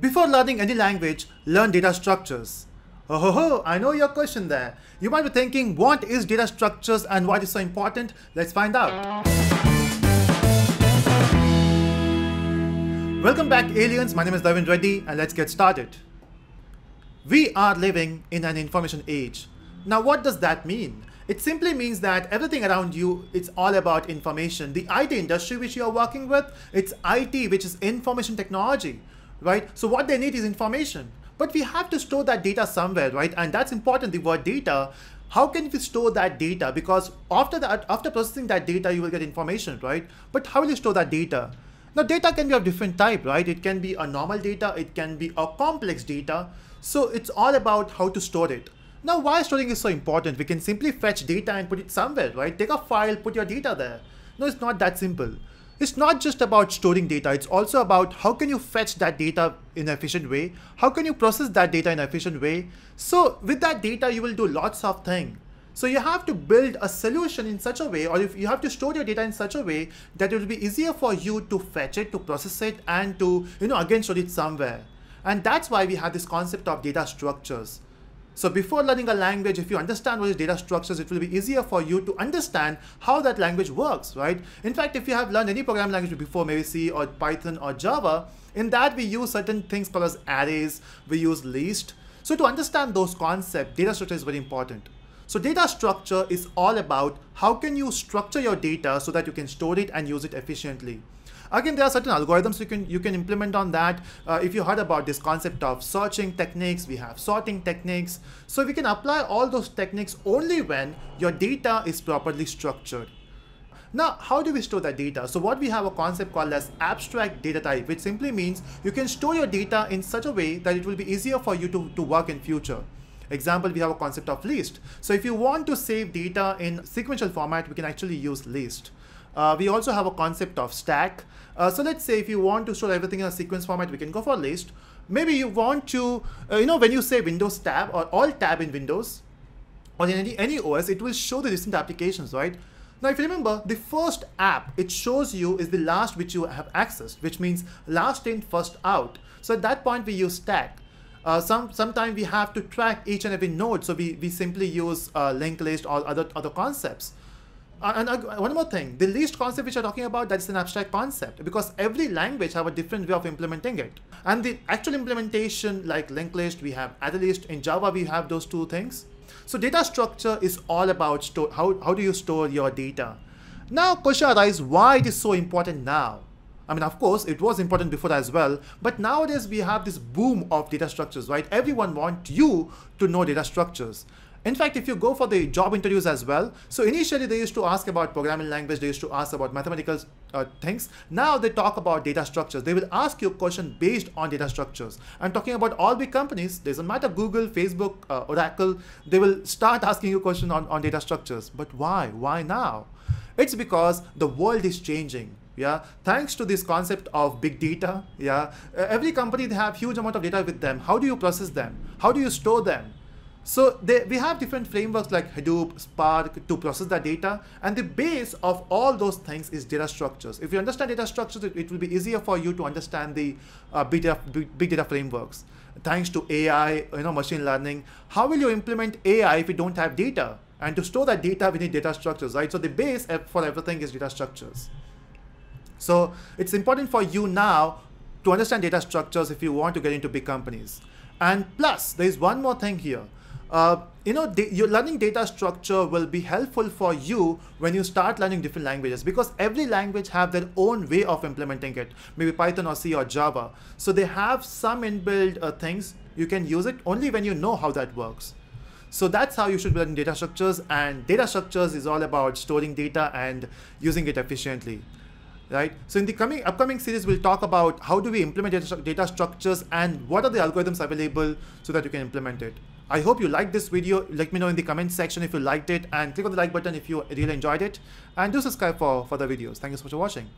Before learning any language, learn data structures. Oh ho ho, I know your question there. You might be thinking, what is data structures and why it is so important? Let's find out. Welcome back aliens, my name is Navin Reddy and let's get started. We are living in an information age. Now what does that mean? It simply means that everything around you, it's all about information. The IT industry which you are working with, it's IT, which is information technology right? So what they need is information. But we have to store that data somewhere, right? And that's important, the word data. How can we store that data? Because after that, after processing that data, you will get information, right? But how will you store that data? Now data can be of different type, right? It can be a normal data, it can be a complex data. So it's all about how to store it. Now why storing is so important? We can simply fetch data and put it somewhere, right? Take a file, put your data there. No, it's not that simple. It's not just about storing data, it's also about how can you fetch that data in an efficient way, how can you process that data in an efficient way. So with that data, you will do lots of things. So you have to build a solution in such a way, or if you have to store your data in such a way that it will be easier for you to fetch it, to process it, and to, you know, again store it somewhere. And that's why we have this concept of data structures. So before learning a language, if you understand what is data structures, it will be easier for you to understand how that language works, right? In fact, if you have learned any programming language before, maybe C or Python or Java, in that we use certain things called as arrays, we use list. So to understand those concepts, data structure is very important. So data structure is all about how can you structure your data so that you can store it and use it efficiently. Again, there are certain algorithms you can you can implement on that. Uh, if you heard about this concept of searching techniques, we have sorting techniques. So we can apply all those techniques only when your data is properly structured. Now, how do we store that data? So what we have a concept called as abstract data type, which simply means you can store your data in such a way that it will be easier for you to, to work in future. Example, we have a concept of list. So if you want to save data in sequential format, we can actually use list. Uh, we also have a concept of stack. Uh, so let's say if you want to store everything in a sequence format, we can go for list. Maybe you want to, uh, you know, when you say Windows tab or Alt tab in Windows or in any, any OS, it will show the recent applications, right? Now, if you remember, the first app it shows you is the last which you have accessed, which means last in, first out. So at that point, we use stack. Uh, some sometimes we have to track each and every node, so we, we simply use uh, linked list or other other concepts. Uh, and uh, one more thing, the list concept which you're talking about, that's an abstract concept because every language have a different way of implementing it. And the actual implementation like linked list, we have array list. In Java, we have those two things. So data structure is all about store, how, how do you store your data. Now question arises why it is so important now. I mean, of course, it was important before as well, but nowadays we have this boom of data structures, right? Everyone wants you to know data structures. In fact, if you go for the job interviews as well, so initially they used to ask about programming language, they used to ask about mathematical uh, things. Now they talk about data structures. They will ask you a question based on data structures. I'm talking about all big companies, doesn't matter Google, Facebook, uh, Oracle, they will start asking you a question on, on data structures. But why? Why now? It's because the world is changing yeah thanks to this concept of big data yeah every company they have huge amount of data with them how do you process them how do you store them so they, we have different frameworks like Hadoop, Spark to process the data. And the base of all those things is data structures. If you understand data structures, it, it will be easier for you to understand the uh, big, data, big, big data frameworks. Thanks to AI, you know, machine learning, how will you implement AI if you don't have data? And to store that data, we need data structures, right? So the base for everything is data structures. So it's important for you now to understand data structures if you want to get into big companies. And plus, there is one more thing here. Uh, you know, your learning data structure will be helpful for you when you start learning different languages because every language have their own way of implementing it, maybe Python or C or Java. So they have some inbuilt uh, things. You can use it only when you know how that works. So that's how you should learn data structures and data structures is all about storing data and using it efficiently right? So in the coming upcoming series, we'll talk about how do we implement data, data structures and what are the algorithms available so that you can implement it. I hope you liked this video. Let me know in the comment section if you liked it and click on the like button if you really enjoyed it and do subscribe for further videos. Thank you so much for watching.